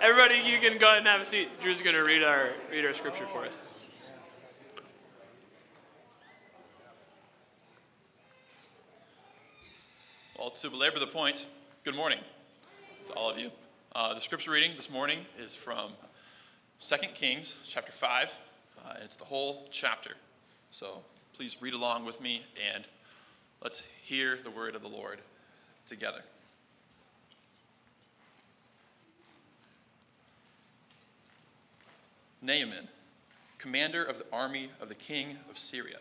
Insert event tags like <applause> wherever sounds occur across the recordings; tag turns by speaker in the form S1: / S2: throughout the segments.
S1: Everybody, you can go ahead and have a seat. Drew's going to read our read our scripture for us.
S2: Well, to belabor the point, good morning to all of you. Uh, the scripture reading this morning is from 2 Kings chapter 5, uh, and it's the whole chapter. So please read along with me and let's hear the word of the Lord together. Naaman, commander of the army of the king of Syria,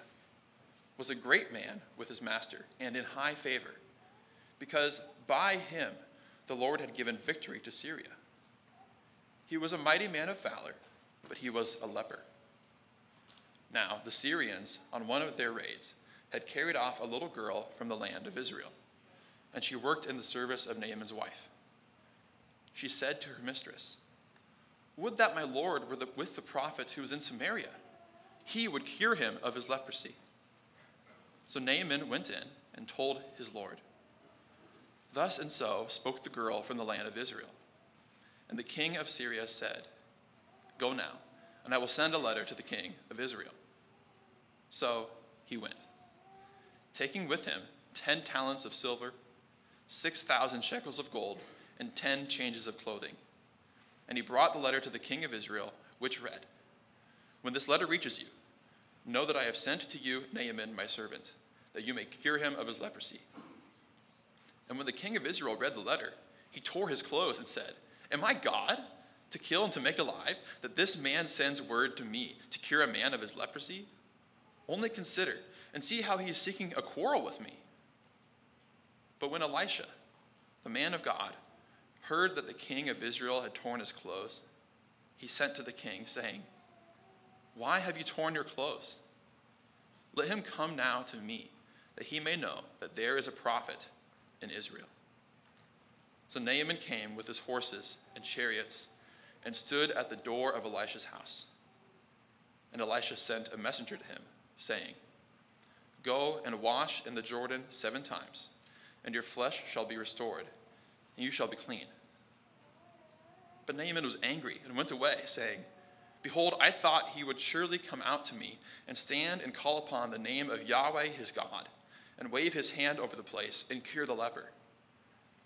S2: was a great man with his master and in high favor, because by him the Lord had given victory to Syria. He was a mighty man of valor, but he was a leper. Now, the Syrians, on one of their raids, had carried off a little girl from the land of Israel, and she worked in the service of Naaman's wife. She said to her mistress, would that my Lord were the, with the prophet who was in Samaria. He would cure him of his leprosy. So Naaman went in and told his Lord. Thus and so spoke the girl from the land of Israel. And the king of Syria said, Go now, and I will send a letter to the king of Israel. So he went, taking with him ten talents of silver, six thousand shekels of gold, and ten changes of clothing and he brought the letter to the king of Israel, which read When this letter reaches you, know that I have sent to you Naaman, my servant, that you may cure him of his leprosy. And when the king of Israel read the letter, he tore his clothes and said, Am I God to kill and to make alive, that this man sends word to me to cure a man of his leprosy? Only consider and see how he is seeking a quarrel with me. But when Elisha, the man of God, heard that the king of Israel had torn his clothes, he sent to the king, saying, Why have you torn your clothes? Let him come now to me, that he may know that there is a prophet in Israel. So Naaman came with his horses and chariots and stood at the door of Elisha's house. And Elisha sent a messenger to him, saying, Go and wash in the Jordan seven times, and your flesh shall be restored and you shall be clean. But Naaman was angry and went away, saying, Behold, I thought he would surely come out to me and stand and call upon the name of Yahweh his God, and wave his hand over the place and cure the leper.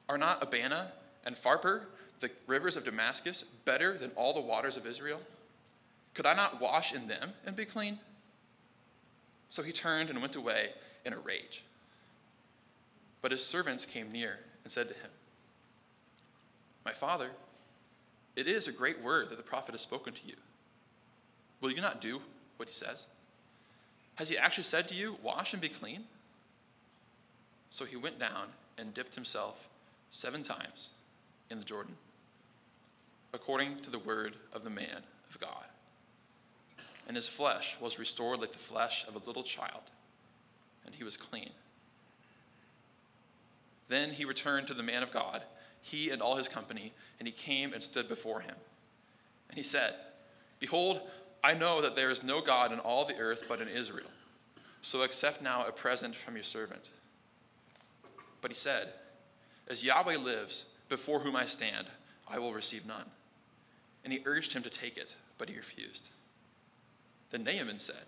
S2: Are not Abana and Pharpar, the rivers of Damascus, better than all the waters of Israel? Could I not wash in them and be clean? So he turned and went away in a rage. But his servants came near and said to him, my father, it is a great word that the prophet has spoken to you. Will you not do what he says? Has he actually said to you, Wash and be clean? So he went down and dipped himself seven times in the Jordan, according to the word of the man of God. And his flesh was restored like the flesh of a little child, and he was clean. Then he returned to the man of God he and all his company, and he came and stood before him. And he said, Behold, I know that there is no God in all the earth but in Israel. So accept now a present from your servant. But he said, As Yahweh lives, before whom I stand, I will receive none. And he urged him to take it, but he refused. Then Naaman said,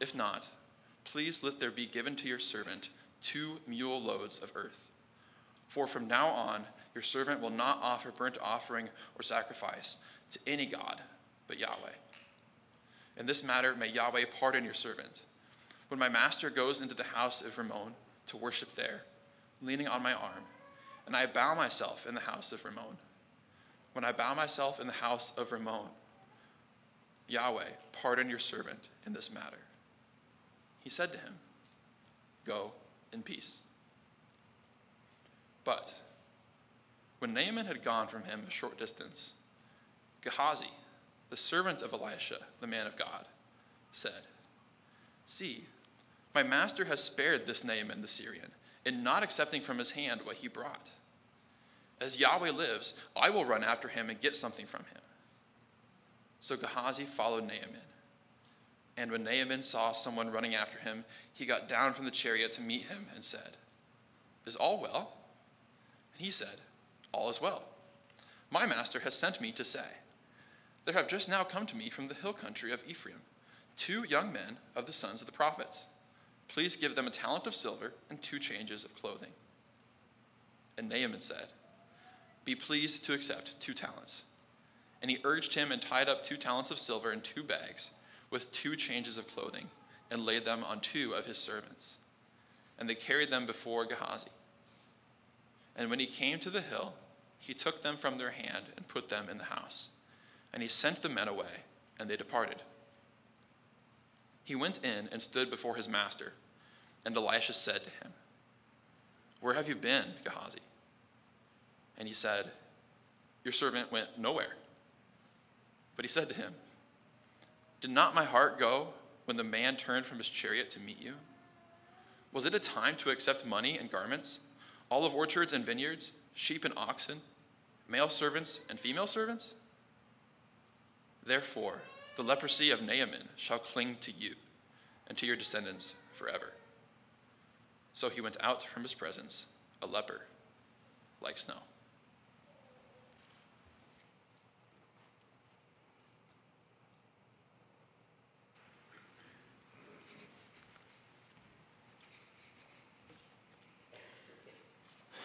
S2: If not, please let there be given to your servant two mule loads of earth. For from now on, your servant will not offer burnt offering or sacrifice to any God but Yahweh. In this matter, may Yahweh pardon your servant. When my master goes into the house of Ramon to worship there, leaning on my arm, and I bow myself in the house of Ramon. when I bow myself in the house of Ramon, Yahweh, pardon your servant in this matter. He said to him, Go in peace. But when Naaman had gone from him a short distance, Gehazi, the servant of Elisha, the man of God, said, See, my master has spared this Naaman the Syrian in not accepting from his hand what he brought. As Yahweh lives, I will run after him and get something from him. So Gehazi followed Naaman. And when Naaman saw someone running after him, he got down from the chariot to meet him and said, Is all well? And he said, all is well. My master has sent me to say, There have just now come to me from the hill country of Ephraim two young men of the sons of the prophets. Please give them a talent of silver and two changes of clothing. And Naaman said, Be pleased to accept two talents. And he urged him and tied up two talents of silver in two bags with two changes of clothing and laid them on two of his servants. And they carried them before Gehazi. And when he came to the hill, he took them from their hand and put them in the house. And he sent the men away, and they departed. He went in and stood before his master, and Elisha said to him, Where have you been, Gehazi? And he said, Your servant went nowhere. But he said to him, Did not my heart go when the man turned from his chariot to meet you? Was it a time to accept money and garments, olive orchards and vineyards, sheep and oxen, male servants and female servants? Therefore, the leprosy of Naaman shall cling to you and to your descendants forever. So he went out from his presence, a leper, like snow.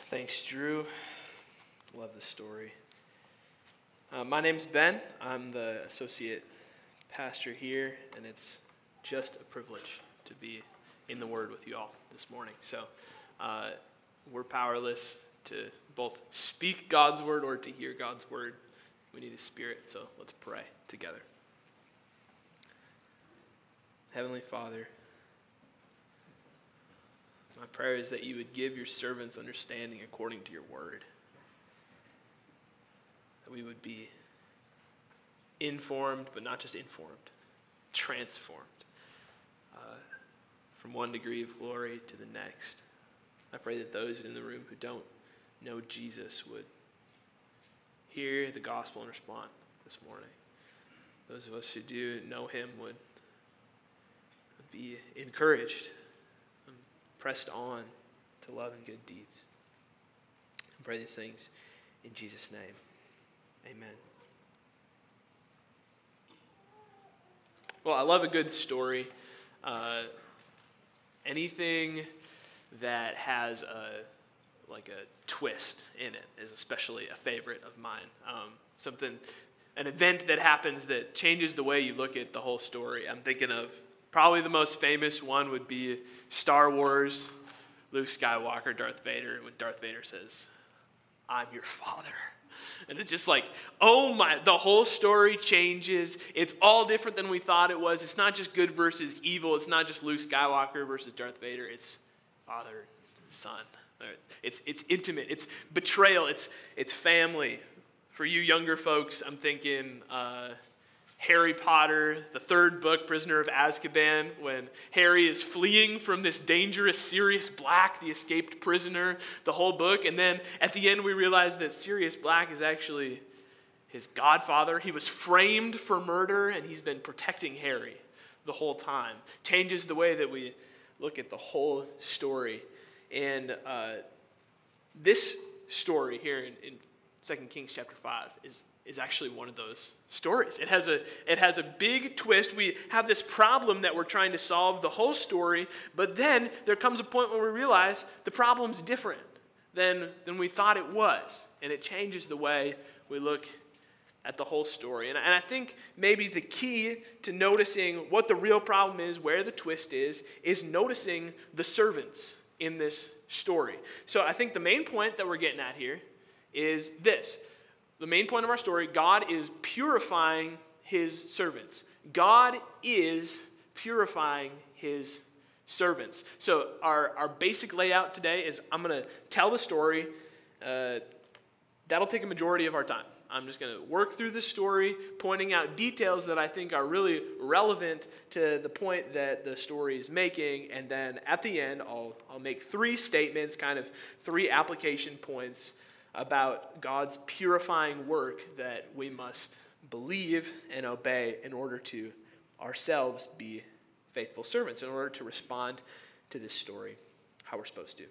S3: Thanks, Drew. Love the story. Uh, my name's Ben. I'm the associate pastor here, and it's just a privilege to be in the Word with you all this morning. So, uh, we're powerless to both speak God's Word or to hear God's Word. We need a Spirit, so let's pray together. Heavenly Father, my prayer is that you would give your servants understanding according to your word. That we would be informed, but not just informed, transformed uh, from one degree of glory to the next. I pray that those in the room who don't know Jesus would hear the gospel and respond this morning. Those of us who do know him would be encouraged and pressed on to love and good deeds. I pray these things in Jesus' name. Amen. Well, I love a good story. Uh, anything that has a like a twist in it is especially a favorite of mine. Um, something, an event that happens that changes the way you look at the whole story. I'm thinking of Probably the most famous one would be Star Wars, Luke Skywalker, Darth Vader, when Darth Vader says, I'm your father. <laughs> And it's just like, oh my, the whole story changes. It's all different than we thought it was. It's not just good versus evil. It's not just Luke Skywalker versus Darth Vader. It's father, son. It's, it's intimate. It's betrayal. It's, it's family. For you younger folks, I'm thinking uh, Harry Potter, the third book, Prisoner of Azkaban, when Harry is fleeing from this dangerous Sirius Black, the escaped prisoner, the whole book. And then at the end, we realize that Sirius Black is actually his godfather. He was framed for murder, and he's been protecting Harry the whole time. Changes the way that we look at the whole story. And uh, this story here in, in 2 Kings chapter 5 is is actually one of those stories. It has a it has a big twist. We have this problem that we're trying to solve the whole story, but then there comes a point where we realize the problem's different than than we thought it was, and it changes the way we look at the whole story. And, and I think maybe the key to noticing what the real problem is, where the twist is, is noticing the servants in this story. So I think the main point that we're getting at here is this the main point of our story God is purifying his servants. God is purifying his servants. So, our, our basic layout today is I'm going to tell the story. Uh, that'll take a majority of our time. I'm just going to work through the story, pointing out details that I think are really relevant to the point that the story is making. And then at the end, I'll, I'll make three statements, kind of three application points about God's purifying work that we must believe and obey in order to ourselves be faithful servants, in order to respond to this story how we're supposed to.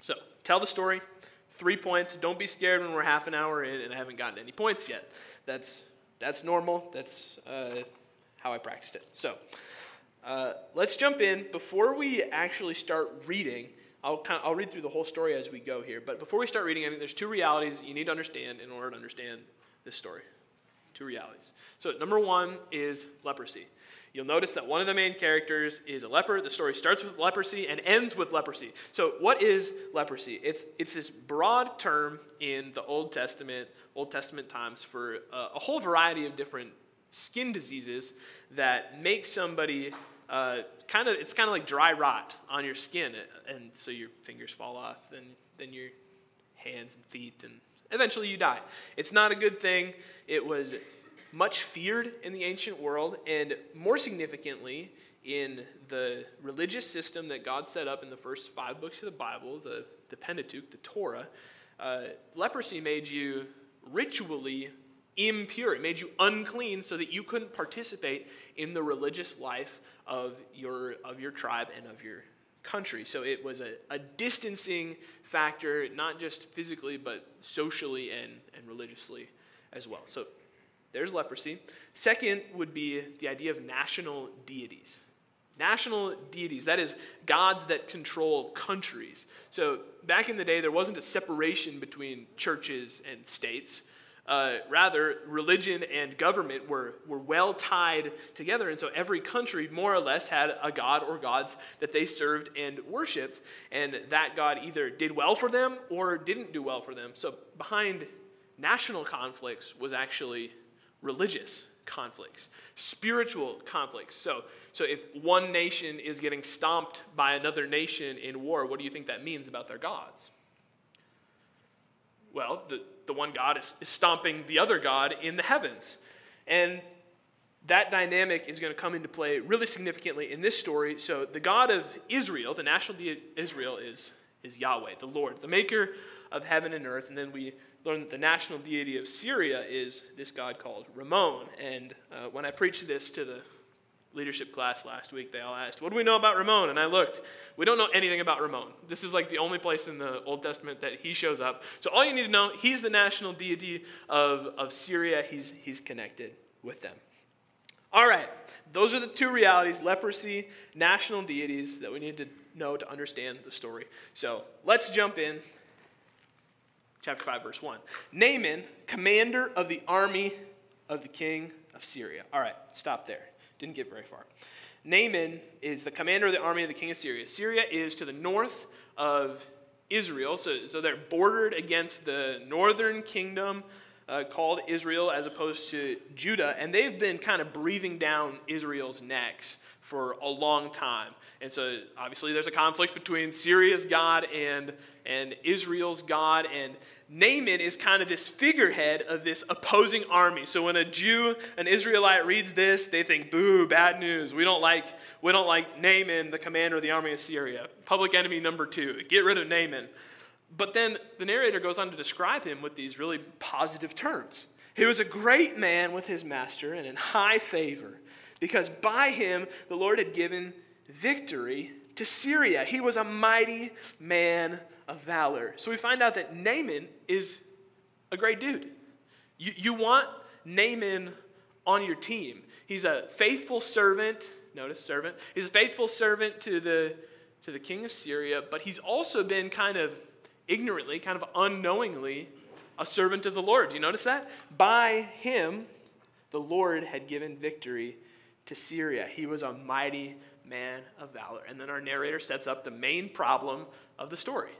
S3: So, tell the story, three points. Don't be scared when we're half an hour in and I haven't gotten any points yet. That's, that's normal. That's uh, how I practiced it. So uh, let's jump in. Before we actually start reading, I'll, kind of, I'll read through the whole story as we go here. But before we start reading, I think there's two realities you need to understand in order to understand this story. Two realities. So, number one is leprosy. You'll notice that one of the main characters is a leper. The story starts with leprosy and ends with leprosy. So, what is leprosy? It's, it's this broad term in the Old Testament, Old Testament times, for a, a whole variety of different skin diseases that make somebody uh, kind of, it's kind of like dry rot on your skin. And so your fingers fall off, then, then your hands and feet, and eventually you die. It's not a good thing. It was much feared in the ancient world, and more significantly, in the religious system that God set up in the first five books of the Bible, the, the Pentateuch, the Torah, uh, leprosy made you ritually impure. It made you unclean so that you couldn't participate in the religious life of your, of your tribe and of your country. So it was a, a distancing factor, not just physically, but socially and, and religiously as well. So there's leprosy. Second would be the idea of national deities. National deities, that is, gods that control countries. So back in the day, there wasn't a separation between churches and states. Uh, rather, religion and government were, were well tied together. And so every country, more or less, had a god or gods that they served and worshiped. And that god either did well for them or didn't do well for them. So behind national conflicts was actually religious conflicts, spiritual conflicts. So, so if one nation is getting stomped by another nation in war, what do you think that means about their gods? Well, the, the one God is, is stomping the other God in the heavens. And that dynamic is going to come into play really significantly in this story. So, the God of Israel, the national deity of Israel, is, is Yahweh, the Lord, the maker of heaven and earth. And then we learn that the national deity of Syria is this god called Ramon. And uh, when I preached this to the leadership class last week, they all asked, What do we know about Ramon? And I looked. We don't know anything about Ramon. This is like the only place in the Old Testament that he shows up. So all you need to know, he's the national deity of, of Syria. He's, he's connected with them. All right, those are the two realities leprosy, national deities that we need to know to understand the story. So let's jump in chapter 5, verse 1. Naaman, commander of the army of the king of Syria. All right, stop there. Didn't get very far. Naaman is the commander of the army of the king of Syria. Syria is to the north of Israel, so, so they're bordered against the northern kingdom uh, called Israel as opposed to Judah, and they've been kind of breathing down Israel's necks for a long time. And so obviously there's a conflict between Syria's God and, and Israel's God, and Naaman is kind of this figurehead of this opposing army. So when a Jew, an Israelite reads this, they think, boo, bad news. We don't like, we don't like Naaman, the commander of the army of Syria. Public enemy number two. Get rid of Naaman. But then the narrator goes on to describe him with these really positive terms. He was a great man with his master and in high favor, because by him the Lord had given victory to Syria. He was a mighty man of valor. So we find out that Naaman is a great dude. You, you want Naaman on your team. He's a faithful servant. Notice, servant. He's a faithful servant to the, to the king of Syria, but he's also been kind of ignorantly, kind of unknowingly, a servant of the Lord. Do you notice that? By him, the Lord had given victory to Syria. He was a mighty man of valor. And then our narrator sets up the main problem of the story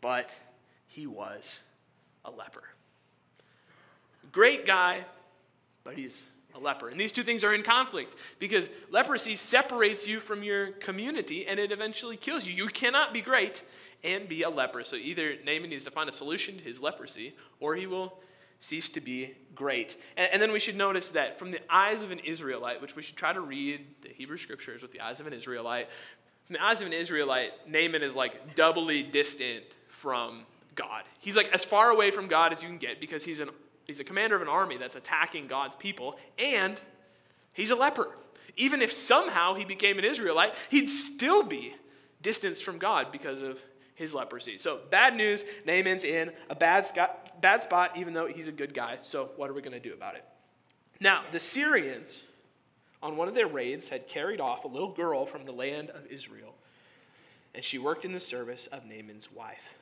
S3: but he was a leper. Great guy, but he's a leper. And these two things are in conflict because leprosy separates you from your community and it eventually kills you. You cannot be great and be a leper. So either Naaman needs to find a solution to his leprosy or he will cease to be great. And, and, then we should notice that from the eyes of an Israelite, which we should try to read the Hebrew scriptures with the eyes of an Israelite, from the eyes of an Israelite, Naaman is like doubly distant from God. He's like as far away from God as you can get because he's, an, he's a commander of an army that's attacking God's people, and he's a leper. Even if somehow he became an Israelite, he'd still be distanced from God because of his leprosy. So, bad news Naaman's in a bad, bad spot, even though he's a good guy. So, what are we going to do about it? Now, the Syrians, on one of their raids, had carried off a little girl from the land of Israel, and she worked in the service of Naaman's wife.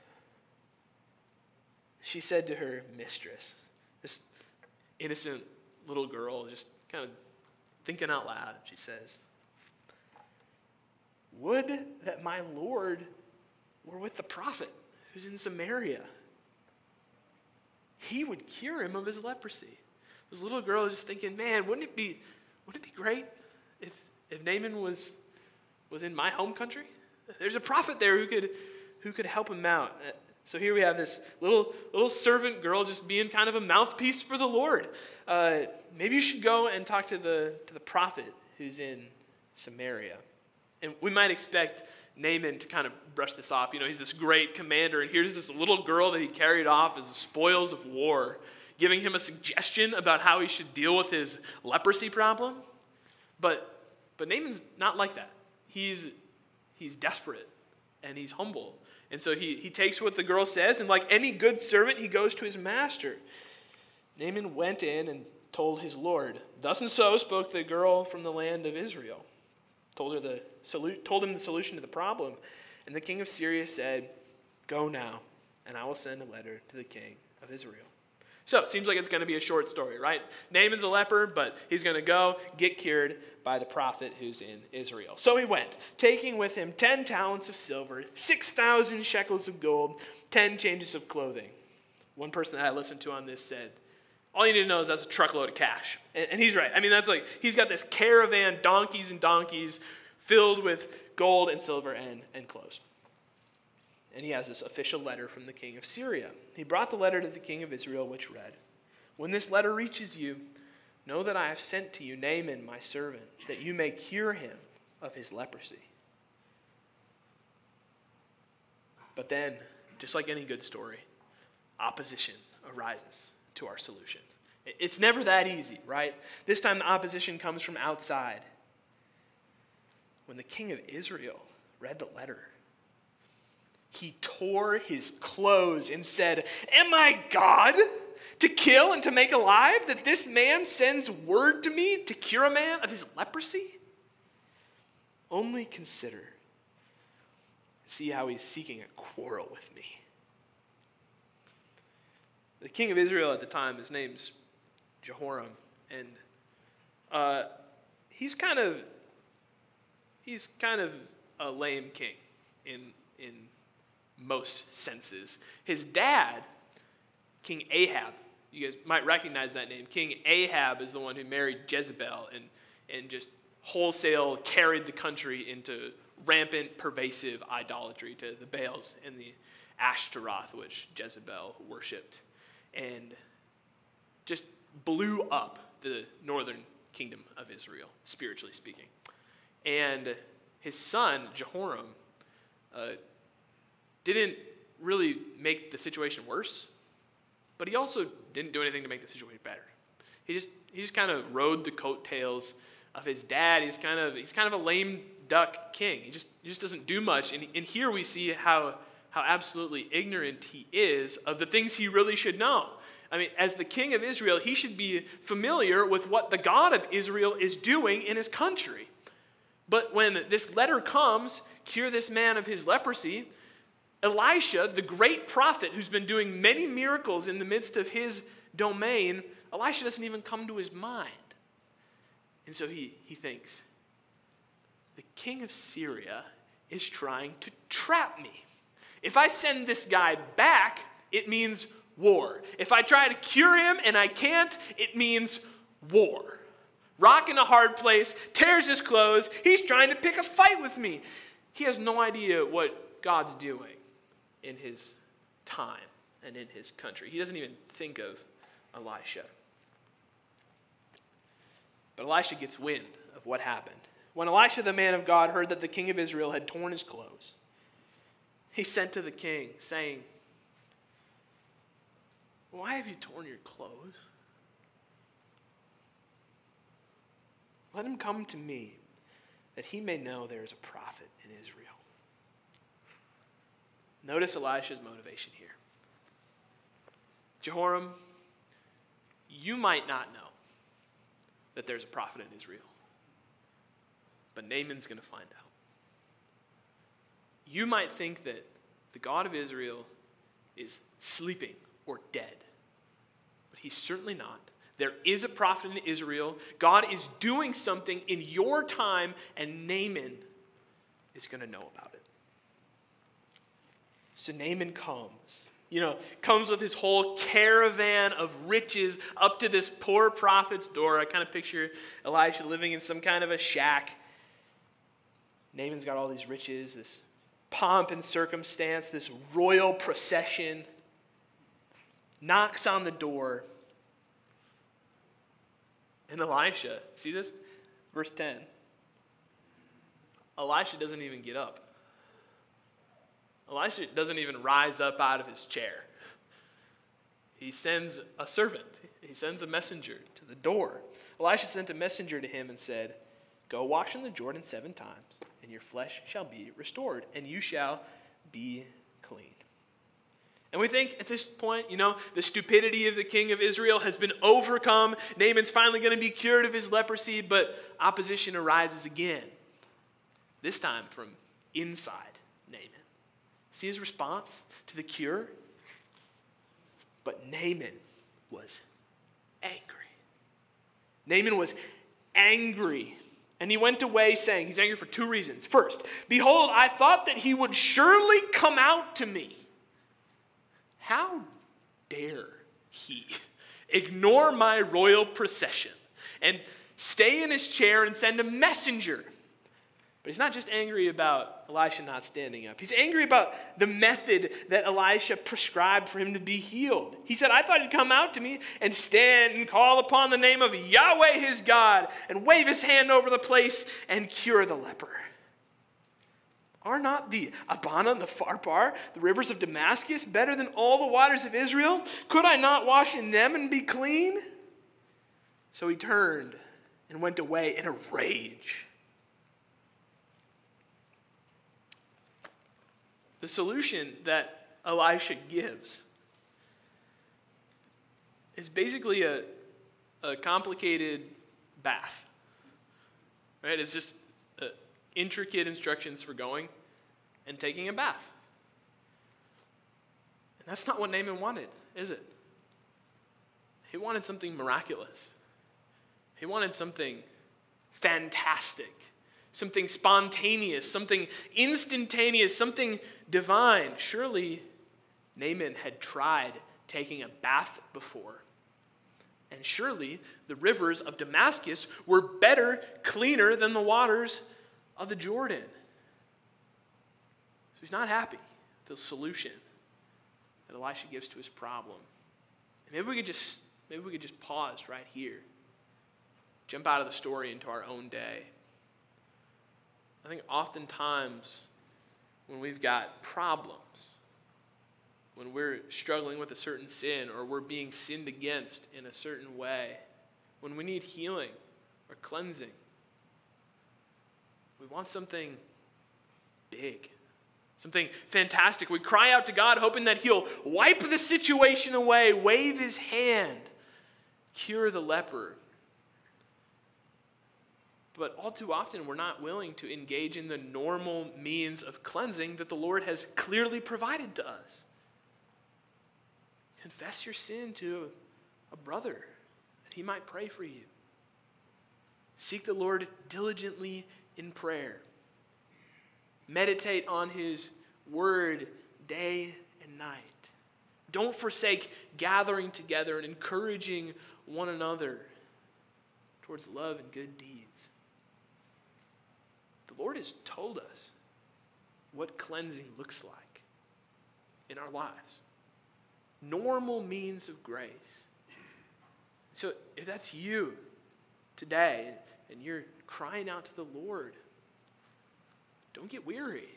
S3: She said to her mistress, this innocent little girl, just kind of thinking out loud, she says, Would that my Lord were with the prophet who's in Samaria. He would cure him of his leprosy. This little girl is just thinking, man, wouldn't it be, wouldn't it be great if, if Naaman was, was in my home country? There's a prophet there who could, who could help him out. So here we have this little, little servant girl just being kind of a mouthpiece for the Lord. Uh, maybe you should go and talk to the, to the prophet who's in Samaria. And we might expect Naaman to kind of brush this off. You know, he's this great commander, and here's this little girl that he carried off as the spoils of war, giving him a suggestion about how he should deal with his leprosy problem. But, but Naaman's not like that. He's, he's desperate and he's humble. And so he, he takes what the girl says, and like any good servant, he goes to his master. Naaman went in and told his Lord, Thus and so spoke the girl from the land of Israel told, her the told him the solution to the problem. And the king of Syria said, Go now, and I will send a letter to the king of Israel. So it seems like it's going to be a short story, right? Naaman's a leper, but he's going to go get cured by the prophet who's in Israel. So he went, taking with him 10 talents of silver, 6,000 shekels of gold, 10 changes of clothing. One person that I listened to on this said, all you need to know is that's a truckload of cash. And, and he's right. I mean, that's like, he's got this caravan, donkeys and donkeys, filled with gold and silver and, and clothes. And he has this official letter from the king of Syria. He brought the letter to the king of Israel, which read When this letter reaches you, know that I have sent to you Naaman, my servant, that you may cure him of his leprosy. But then, just like any good story, opposition arises to our solution. It's never that easy, right? This time the opposition comes from outside. When the king of Israel read the letter, he tore his clothes and said, Am I God to kill and to make alive that this man sends word to me to cure a man of his leprosy? Only consider. and See how he's seeking a quarrel with me. The king of Israel at the time, his name's Jehoram, and uh, he's kind of he's kind of a lame king in in most senses. His dad, King Ahab, you guys might recognize that name. King Ahab is the one who married Jezebel and and just wholesale carried the country into rampant, pervasive idolatry to the Baals and the Ashtaroth, which Jezebel worshipped, and just blew up the northern kingdom of Israel, spiritually speaking. And his son, Jehoram, uh, didn't really make the situation worse, but he also didn't do anything to make the situation better. He just, he just kind of rode the coattails of his dad. He's kind of, he's kind of a lame duck king. He just, he just doesn't do much. And, and here we see how, how absolutely ignorant he is of the things he really should know. I mean, as the king of Israel, he should be familiar with what the God of Israel is doing in his country. But when this letter comes, cure this man of his leprosy, Elisha, the great prophet who's been doing many miracles in the midst of his domain, Elisha doesn't even come to his mind. And so he, he thinks, the king of Syria is trying to trap me. If I send this guy back, it means war. If I try to cure him and I can't, it means war. Rock in a hard place, tears his clothes, he's trying to pick a fight with me. He has no idea what God's doing in his time and in his country. He doesn't even think of Elisha. But Elisha gets wind of what happened. When Elisha, the man of God, heard that the king of Israel had torn his clothes, he sent to the king, saying, why have you torn your clothes? Let him come to me, that he may know there is a prophet in Israel. Notice Elisha's motivation here. Jehoram, you might not know that there's a prophet in Israel, but Naaman's going to find out. You might think that the God of Israel is sleeping or dead, but he's certainly not. There is a prophet in Israel. God is doing something in your time, and Naaman is going to know about it. So Naaman comes. You know, comes with his whole caravan of riches up to this poor prophet's door. I kind of picture Elijah living in some kind of a shack. Naaman's got all these riches, this pomp and circumstance, this royal procession. Knocks on the door. And Elisha, see this? Verse 10. Elisha doesn't even get up. Elisha doesn't even rise up out of his chair. He sends a servant, he sends a messenger to the door. Elisha sent a messenger to him and said, Go wash in the Jordan seven times, and your flesh shall be restored, and you shall be clean. And we think at this point, you know, the stupidity of the king of Israel has been overcome. Naaman's finally going to be cured of his leprosy, but opposition arises again. This time from inside Naaman. See his response to the cure? But Naaman was angry. Naaman was angry. And he went away saying, He's angry for two reasons. First, behold, I thought that he would surely come out to me how dare he ignore my royal procession and stay in his chair and send a messenger? But he's not just angry about Elisha not standing up. He's angry about the method that Elisha prescribed for him to be healed. He said, I thought he'd come out to me and stand and call upon the name of Yahweh his God and wave his hand over the place and cure the leper. Are not the Abana and the Pharpar, the rivers of Damascus, better than all the waters of Israel? Could I not wash in them and be clean? So he turned and went away in a rage. The solution that Elisha gives is basically a, a complicated bath. Right? It's just intricate instructions for going and taking a bath. And that's not what Naaman wanted, is it? He wanted something miraculous. He wanted something fantastic, something spontaneous, something instantaneous, something divine. Surely Naaman had tried taking a bath before. And surely the rivers of Damascus were better, cleaner than the waters of the Jordan. So he's not happy with the solution that Elisha gives to his problem. And maybe we could just maybe we could just pause right here. Jump out of the story into our own day. I think oftentimes when we've got problems, when we're struggling with a certain sin or we're being sinned against in a certain way, when we need healing or cleansing, we want something big something fantastic. We cry out to God, hoping that He'll wipe the situation away, wave His hand, cure the leper. But all too often, we're not willing to engage in the normal means of cleansing that the Lord has clearly provided to us. Confess your sin to a brother, that he might pray for you. Seek the Lord diligently in prayer. Meditate on his word day and night. Don't forsake gathering together and encouraging one another towards love and good deeds. The Lord has told us what cleansing looks like in our lives. Normal means of grace. So if that's you today and you're crying out to the Lord, don't get weary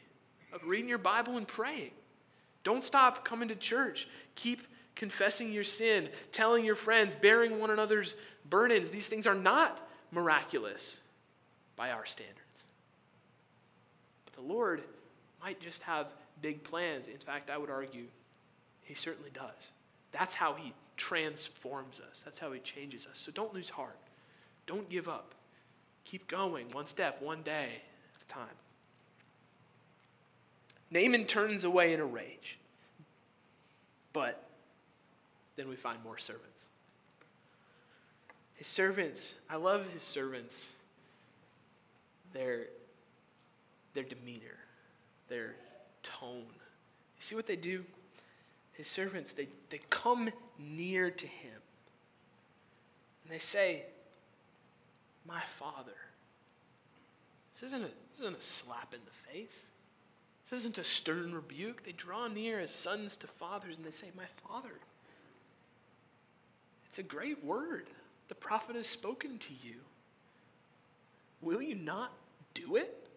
S3: of reading your Bible and praying. Don't stop coming to church. Keep confessing your sin, telling your friends, bearing one another's burdens. These things are not miraculous by our standards. But the Lord might just have big plans. In fact, I would argue he certainly does. That's how he transforms us, that's how he changes us. So don't lose heart. Don't give up. Keep going, one step, one day at a time. Naaman turns away in a rage. But then we find more servants. His servants, I love his servants, their, their demeanor, their tone. You see what they do? His servants, they, they come near to him. And they say, My father. This isn't a, this isn't a slap in the face. This isn't a stern rebuke. They draw near as sons to fathers and they say, My father. It's a great word. The prophet has spoken to you. Will you not do it?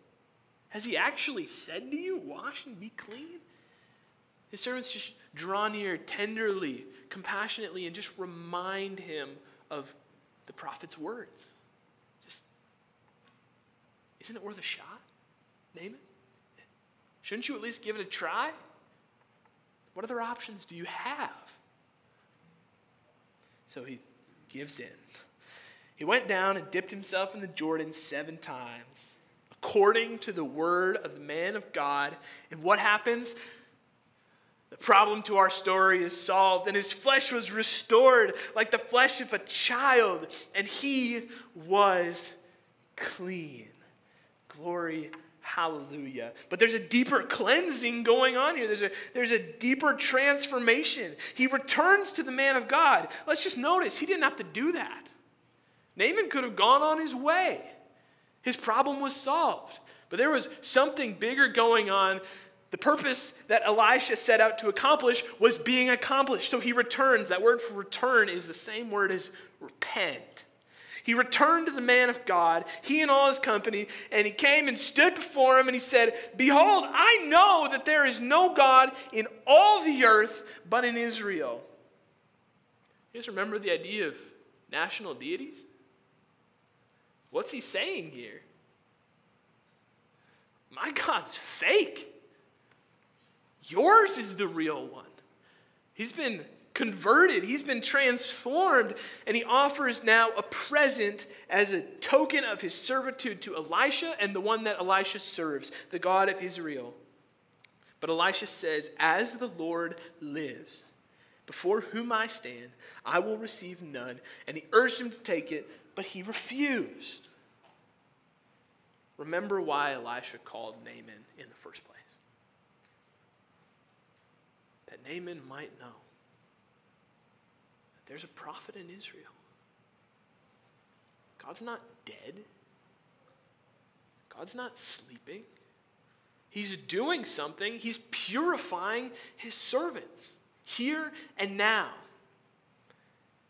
S3: Has he actually said to you, Wash and be clean? His servants just draw near tenderly, compassionately, and just remind him of the prophet's words. Isn't it worth a shot? Naaman? Shouldn't you at least give it a try? What other options do you have? So he gives in. He went down and dipped himself in the Jordan seven times, according to the word of the man of God. And what happens? The problem to our story is solved, and his flesh was restored like the flesh of a child, and he was clean. Glory Hallelujah. But there's a deeper cleansing going on here. There's a, there's a deeper transformation. He returns to the man of God. Let's just notice, he didn't have to do that. Naaman could have gone on his way. His problem was solved. But there was something bigger going on. The purpose that Elisha set out to accomplish was being accomplished. So he returns. That word for return is the same word as repent. He returned to the man of God, he and all his company, and he came and stood before him and he said, Behold, I know that there is no God in all the earth but in Israel. You guys remember the idea of national deities? What's he saying here? My God's fake. Yours is the real one. He's been converted, he's been transformed, and he offers now a present as a token of his servitude to Elisha and the one that Elisha serves, the God of Israel. But Elisha says, As the Lord lives, before whom I stand, I will receive none. And he urged him to take it, but he refused. Remember why Elisha called Naaman in the first place. That Naaman might know there's a prophet in Israel. God's not dead, God's not sleeping. He's doing something, He's purifying His servants here and now.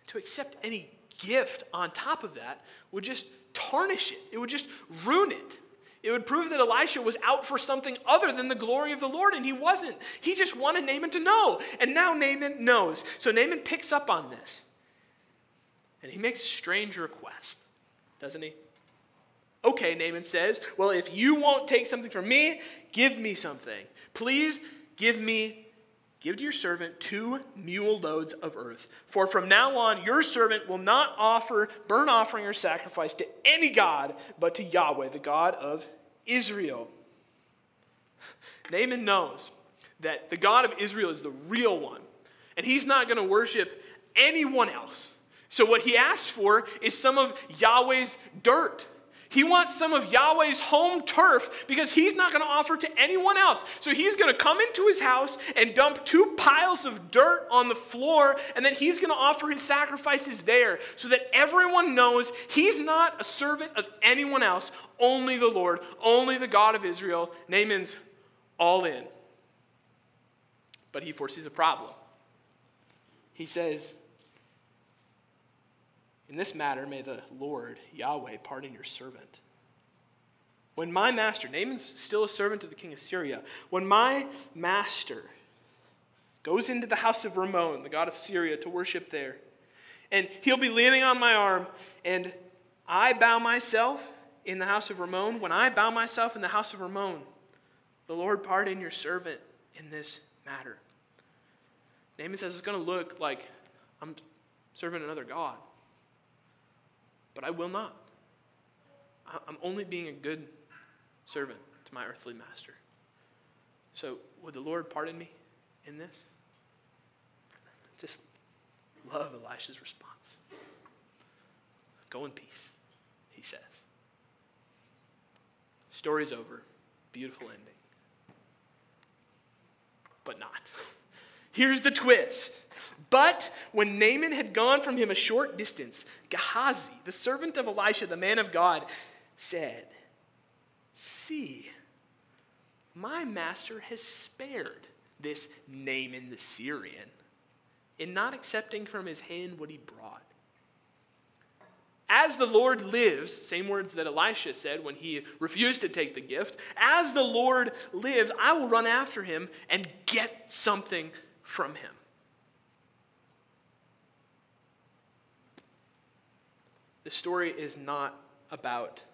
S3: To accept any gift on top of that would just tarnish it, it would just ruin it. It would prove that Elisha was out for something other than the glory of the Lord, and he wasn't. He just wanted Naaman to know. And now Naaman knows. So Naaman picks up on this. And he makes a strange request, doesn't he? Okay, Naaman says, Well, if you won't take something from me, give me something. Please give me Give to your servant two mule loads of earth. For from now on, your servant will not offer burnt offering or sacrifice to any God, but to Yahweh, the God of Israel. Naaman knows that the God of Israel is the real one, and he's not going to worship anyone else. So, what he asks for is some of Yahweh's dirt. He wants some of Yahweh's home turf because he's not going to offer to anyone else. So he's going to come into his house and dump two piles of dirt on the floor, and then he's going to offer his sacrifices there so that everyone knows he's not a servant of anyone else, only the Lord, only the God of Israel. Naaman's all in. But he foresees a problem. He says, in this matter, may the Lord, Yahweh, pardon your servant. When my master, Naaman's still a servant of the king of Syria, when my master goes into the house of Ramon, the god of Syria, to worship there, and he'll be leaning on my arm, and I bow myself in the house of Ramon, when I bow myself in the house of Ramon, the Lord pardon your servant. in this matter. Naaman says it's going to look like I'm serving another God, but I will not. I'm only being a good servant to my earthly master. So, would the Lord pardon me in this? Just love Elisha's response. Go in peace, he says. Story's over. Beautiful ending. But not. <laughs> Here's the twist. But when Naaman had gone from him a short distance, Gehazi, the servant of Elisha, the man of God, said, See, my master has spared this Naaman the Syrian in not accepting from his hand what he brought. As the Lord lives, same words that Elisha said when he refused to take the gift, as the Lord lives, I will run after him and get something from him. The story is not about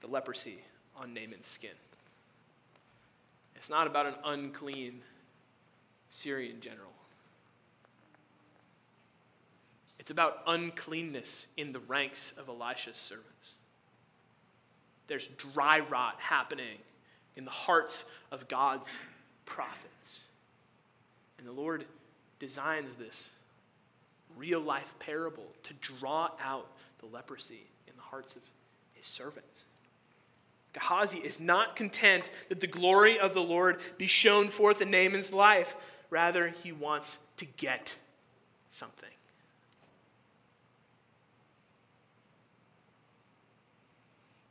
S3: the leprosy on Naaman's skin. It's not about an unclean Syrian general. It's about uncleanness in the ranks of Elisha's servants. There's dry rot happening in the hearts of God's prophets. And the Lord designs this real life parable to draw out the leprosy in the hearts of his servants. Gehazi is not content that the glory of the Lord be shown forth in Naaman's life. Rather, he wants to get something.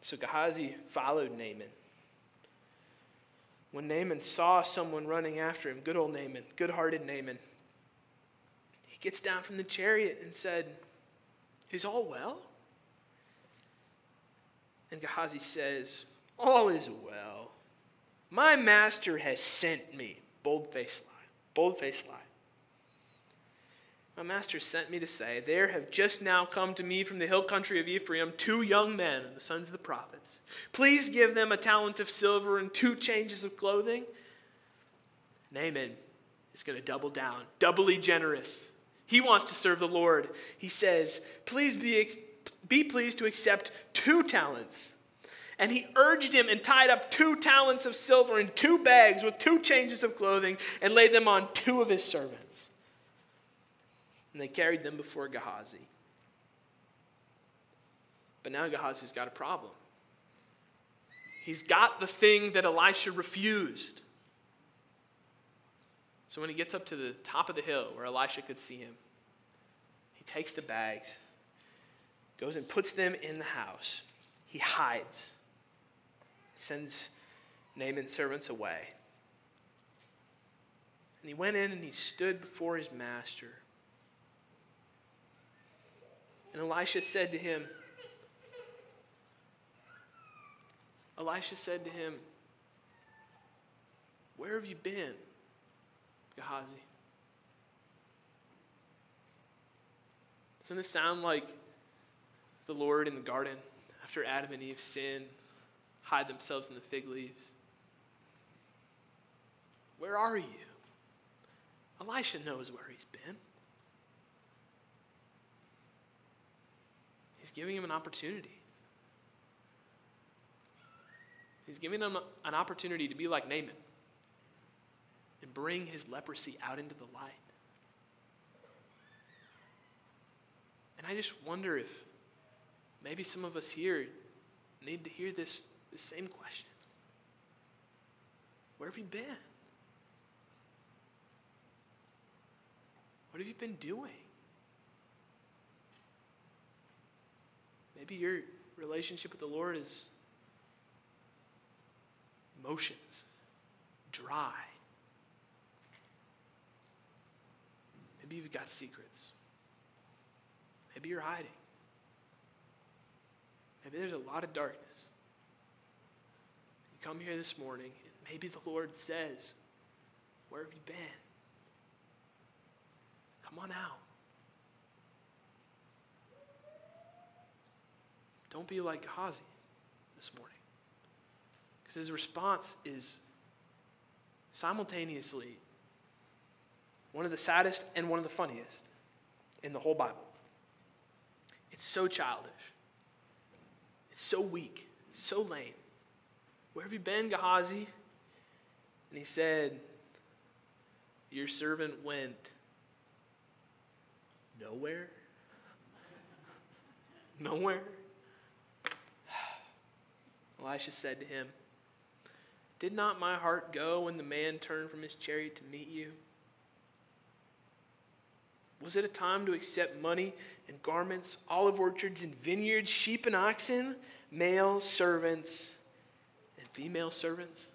S3: So Gehazi followed Naaman. When Naaman saw someone running after him, good old Naaman, good hearted Naaman, he gets down from the chariot and said, Is all well? And Gehazi says, all is well. My master has sent me. Bold faced lie. Bold faced lie. My master sent me to say, There have just now come to me from the hill country of Ephraim two young men, the sons of the prophets. Please give them a talent of silver and two changes of clothing. Naaman is going to double down, doubly generous. He wants to serve the Lord. He says, Please be, be pleased to accept two talents and he urged him and tied up two talents of silver in two bags with two changes of clothing and laid them on two of his servants. And they carried them before Gehazi. But now Gehazi's got a problem. He's got the thing that Elisha refused. So when he gets up to the top of the hill where Elisha could see him, he takes the bags, goes and puts them in the house. He hides sends Naaman's servants away. And he went in and he stood before his master. And Elisha said to him, Elisha said to him, Where have you been, Gehazi? Doesn't it sound like the Lord in the garden after Adam and Eve sinned? hide themselves in the fig leaves. Where are you? Elisha knows where he's been. He's giving him an opportunity. He's giving him an opportunity to be like Naaman and bring his leprosy out into the light. And I just wonder if maybe some of us here need to hear this the same question Where have you been? What have you been doing? Maybe your relationship with the Lord is motions, dry. Maybe you've got secrets. Maybe you're hiding. Maybe there's a lot of darkness You come here this morning, and maybe the Lord says, Where have you been? Come on out. Don't be like Gehazi this morning. Because his response is simultaneously one of the saddest and one of the funniest in the whole Bible. It's so childish. It's so weak. It's so lame. Where have you been, Gehazi? And he said, Your servant went nowhere. <laughs> Nowhere. <sighs> Elisha said to him, Did not my heart go when the man turned from his chariot to meet you? Was it a time to accept money and garments, olive orchards and vineyards, sheep and oxen, male servants and female servants?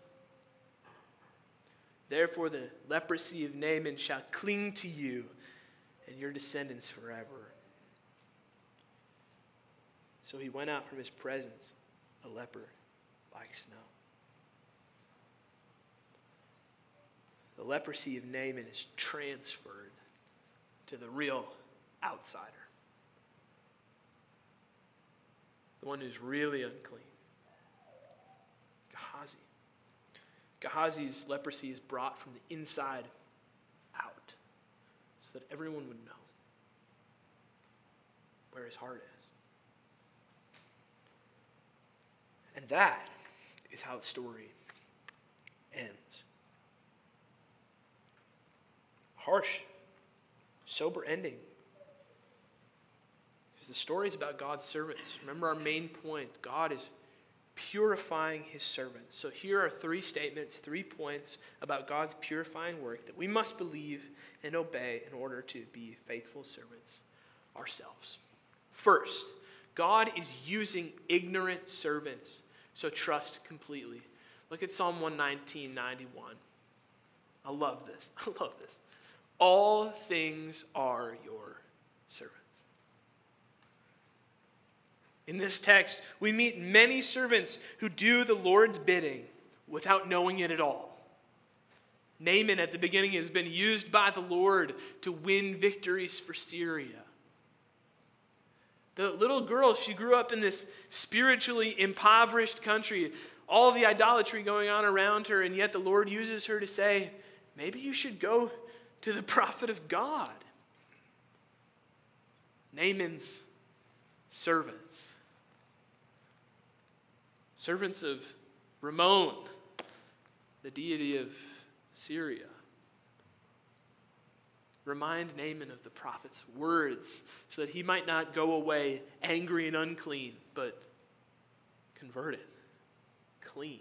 S3: Therefore, the leprosy of Naaman shall cling to you and your descendants forever. So he went out from his presence, a leper like snow. The leprosy of Naaman is transferred to the real outsider, the one who's really unclean. Gehazi. Gehazi's leprosy is brought from the inside out so that everyone would know where his heart is. And that is how the story ends. Harsh, sober ending. Because the story is about God's servants. Remember our main point God is purifying his servants. So here are three statements, three points about God's purifying work that we must believe and obey in order to be faithful servants ourselves. First, God is using ignorant servants, so trust completely. Look at Psalm 119, 91. I love this. <laughs> I love this. All things are your servants. In this text, we meet many servants who do the Lord's bidding without knowing it at all. Naaman at the beginning has been used by the Lord to win victories for Syria. The little girl, she grew up in this spiritually impoverished country, all the idolatry going on around her, and yet the Lord uses her to say, maybe you should go to the prophet of God. Naaman's servants servants of Rimmon, the deity of Syria. Remind Naaman of the prophet's words so that he might not go away angry and unclean, but converted, clean.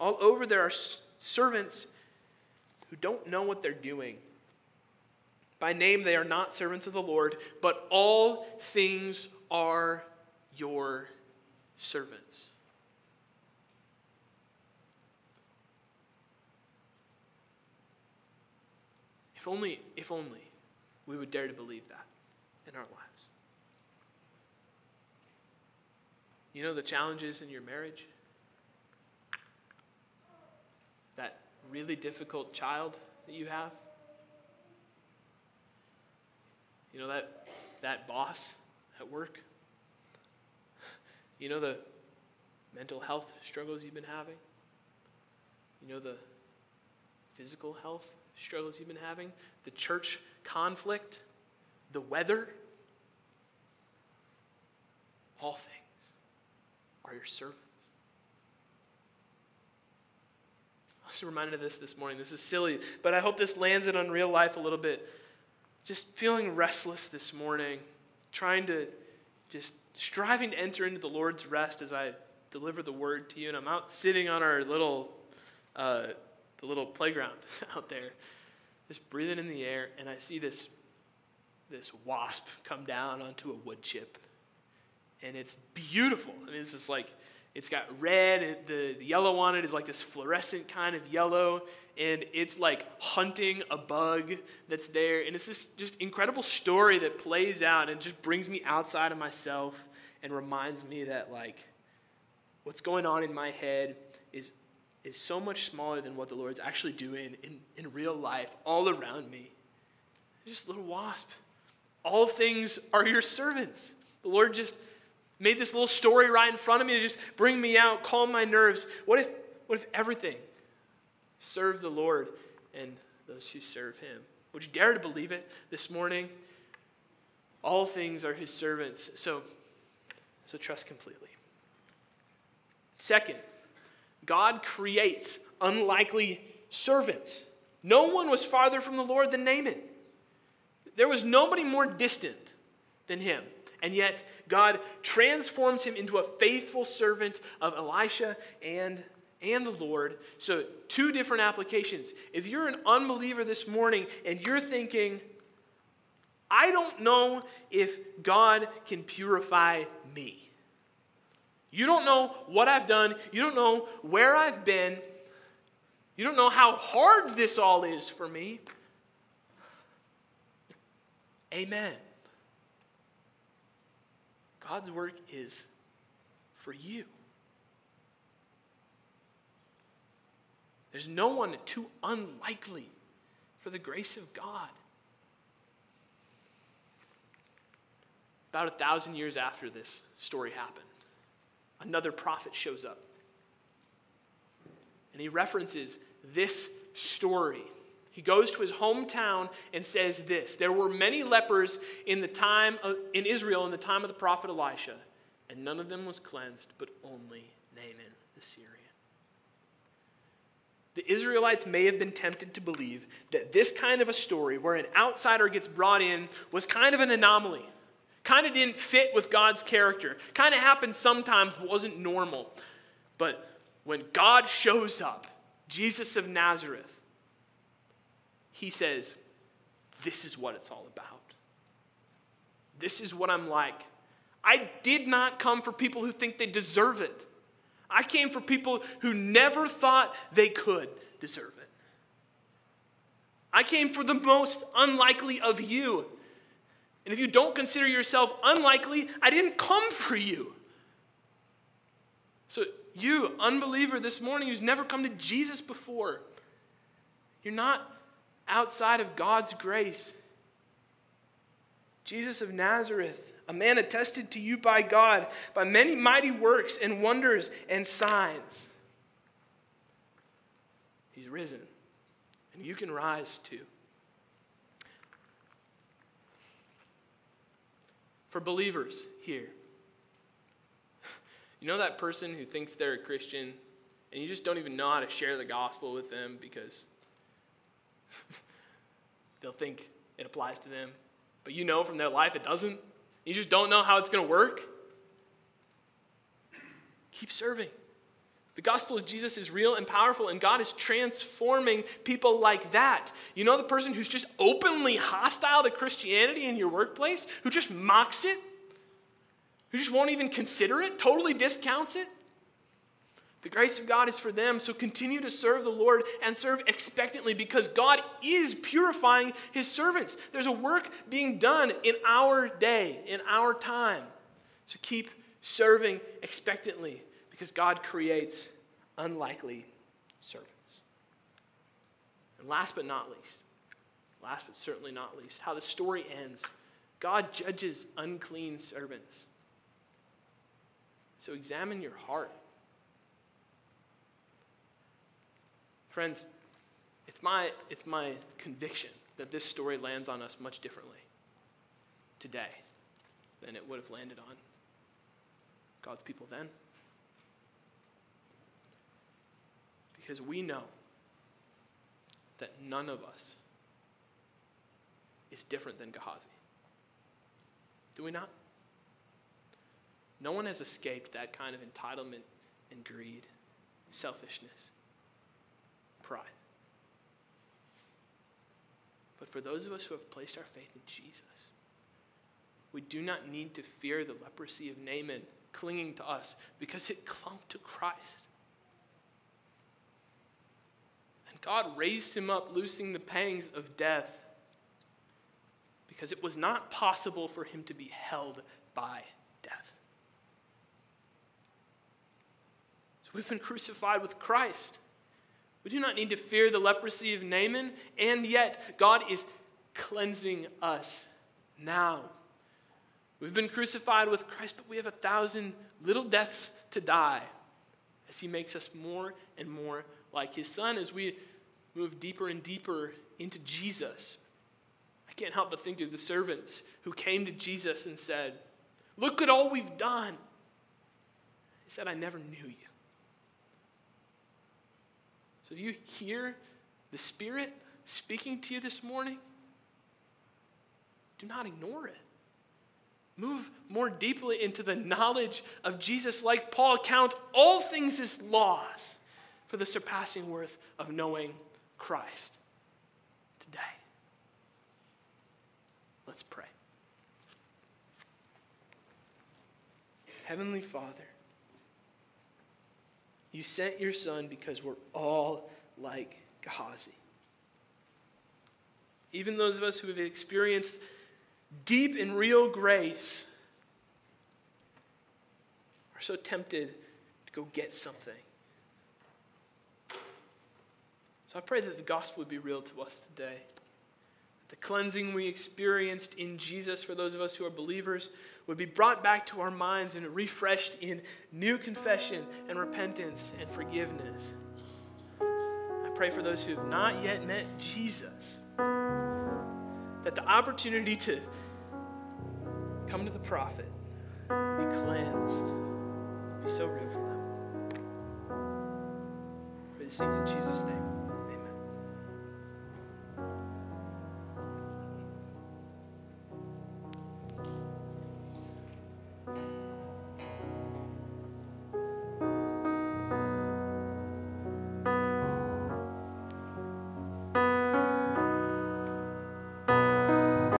S3: All over there are servants who don't know what they're doing. By name, they are not servants of the Lord, but all things are your servants. If only, if only we would dare to believe that in our lives. You know the challenges in your marriage? That really difficult child that you have? You know that, that boss at work? You know the mental health struggles you've been having? You know the physical health struggles you've been having? The church conflict? The weather? All things are your servants. I was reminded of this this morning. This is silly, but I hope this lands it on real life a little bit. Just feeling restless this morning, trying to just striving to enter into the Lord's rest as I deliver the word to you. And I'm out sitting on our little, uh, the little playground <laughs> out there, just breathing in the air, and I see this, this wasp come down onto a wood chip. And it's beautiful. I mean, it's just like, it's got red, and the, the yellow on it is like this fluorescent kind of yellow, and it's like hunting a bug that's there. And it's this just incredible story that plays out and just brings me outside of myself and reminds me that, like, what's going on in my head is, is so much smaller than what the Lord's actually doing in, in real life all around me. Just a little wasp. All things are your servants. The Lord just made this little story right in front of me to just bring me out, calm my nerves. What if, what if everything serve the Lord and those who serve him. Would you dare to believe it this morning? All things are his servants. So, so trust completely. Second, God creates unlikely servants. No one was farther from the Lord than Naaman. There was nobody more distant than him. And yet, God transforms him into a faithful servant of Elisha and, and the Lord. So, two different applications. If you're an unbeliever this morning and you're thinking, I don't know if God can purify me. You don't know what I've done. You don't know where I've been. You don't know how hard this all is for me. Amen. God's work is for you. There's no one too unlikely for the grace of God. About a thousand years after this story happened, another prophet shows up. And he references this story. He goes to his hometown and says this There were many lepers in, the time of, in Israel in the time of the prophet Elisha, and none of them was cleansed, but only Naaman the Syrian. The Israelites may have been tempted to believe that this kind of a story, where an outsider gets brought in, was kind of an anomaly. Kind of didn't fit with God's character. Kind of happened sometimes, but wasn't normal. But when God shows up, Jesus of Nazareth, he says, This is what it's all about. This is what I'm like. I did not come for people who think they deserve it. I came for people who never thought they could deserve it. I came for the most unlikely of you. And if you don't consider yourself unlikely, I didn't come for you. So, you, unbeliever, this morning who's never come to Jesus before, you're not outside of God's grace. Jesus of Nazareth, a man attested to you by God by many mighty works and wonders and signs. He's risen, and you can rise too. For believers here, you know that person who thinks they're a Christian and you just don't even know how to share the gospel with them because <laughs> they'll think it applies to them, but you know from their life it doesn't. You just don't know how it's going to work. Keep serving. The gospel of Jesus is real and powerful, and God is transforming people like that. You know, the person who's just openly hostile to Christianity in your workplace, who just mocks it, who just won't even consider it, totally discounts it. The grace of God is for them, so continue to serve the Lord and serve expectantly because God is purifying his servants. There's a work being done in our day, in our time. So keep serving expectantly because God creates unlikely servants. And last but not least, last but certainly not least, how the story ends God judges unclean servants. So examine your heart. Friends, it's my, it's my conviction that this story lands on us much differently today than it would have landed on God's people then. Because we know that none of us is different than Gehazi. Do we not? No one has escaped that kind of entitlement and greed, selfishness, pride. But for those of us who have placed our faith in Jesus, we do not need to fear the leprosy of Naaman clinging to us because it clung to Christ. And God raised him up, loosing the pangs of death because it was not possible for him to be held by death. So we've been crucified with Christ. We do not need to fear the leprosy of Naaman, and yet God is cleansing us now. We've been crucified with Christ, but we have a thousand little deaths to die as he makes us more and more like his son as we move deeper and deeper into Jesus. I can't help but think of the servants who came to Jesus and said, Look at all we've done. He said, I never knew you. So, do you hear the Spirit speaking to you this morning? Do not ignore it. Move more deeply into the knowledge of Jesus, like Paul, count all things as loss for the surpassing worth of knowing Christ today. Let's pray. Heavenly Father, you sent your Son because we're all like Gehazi. Even those of us who have experienced deep and real grace are so tempted to go get something. So I pray that the gospel would be real to us today. The cleansing we experienced in Jesus for those of us who are believers would be brought back to our minds and refreshed in new confession and repentance and forgiveness. I pray for those who have not yet met Jesus that the opportunity to come to the prophet, be cleansed, be so real for them. Pray these things in Jesus' name.